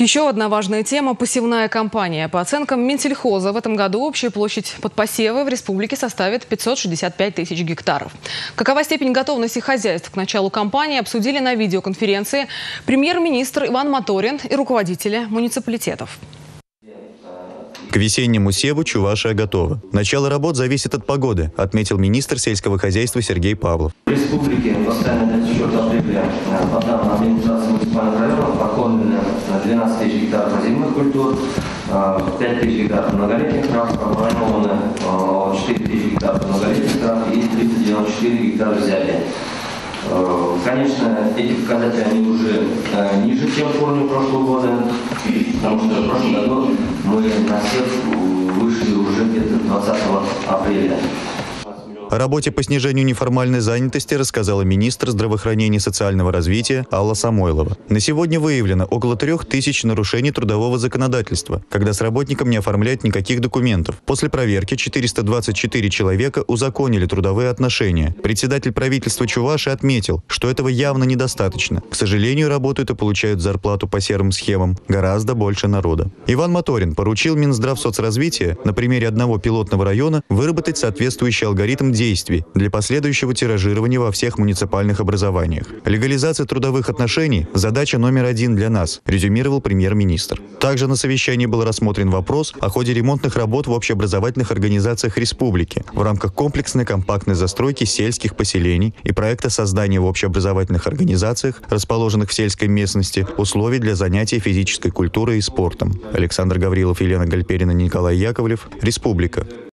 Еще одна важная тема – посевная кампания. По оценкам Минсельхоза, в этом году общая площадь под посевы в республике составит 565 тысяч гектаров. Какова степень готовности хозяйств к началу кампании, обсудили на видеоконференции премьер-министр Иван Моторин и руководители муниципалитетов. К весеннему севу Чувашия готова. Начало работ зависит от погоды, отметил министр сельского хозяйства Сергей Павлов. В республике постоянно для счета апреля данным 12 тысяч гектаров зимних культур, 5 тысяч гектаров многолетних трав, промановано 4 тысячи гектаров многолетних трав и 394 гектара зябя. Конечно, эти показатели они уже ниже, чем в уровне прошлого года, потому что в прошлом году мы на сев вышли уже где-то 20 апреля. О работе по снижению неформальной занятости рассказала министр здравоохранения и социального развития Алла Самойлова. На сегодня выявлено около трех тысяч нарушений трудового законодательства, когда с работником не оформляют никаких документов. После проверки 424 человека узаконили трудовые отношения. Председатель правительства Чуваши отметил, что этого явно недостаточно. К сожалению, работают и получают зарплату по серым схемам гораздо больше народа. Иван Моторин поручил Минздрав соцразвития на примере одного пилотного района выработать соответствующий алгоритм действий для последующего тиражирования во всех муниципальных образованиях. Легализация трудовых отношений – задача номер один для нас, резюмировал премьер-министр. Также на совещании был рассмотрен вопрос о ходе ремонтных работ в общеобразовательных организациях республики в рамках комплексной компактной застройки сельских поселений и проекта создания в общеобразовательных организациях, расположенных в сельской местности, условий для занятия физической культурой и спортом. Александр Гаврилов, Елена Гальперина, Николай Яковлев. Республика.